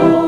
Oh.